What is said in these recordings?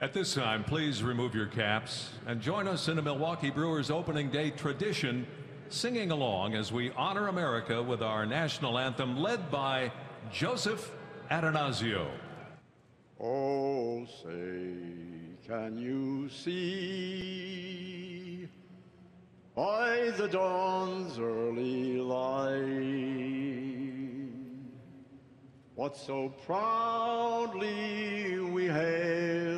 At this time, please remove your caps and join us in a Milwaukee Brewers opening day tradition, singing along as we honor America with our national anthem led by Joseph Attanasio. Oh, say, can you see by the dawn's early light what so proudly we hailed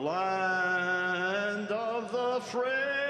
land of the free.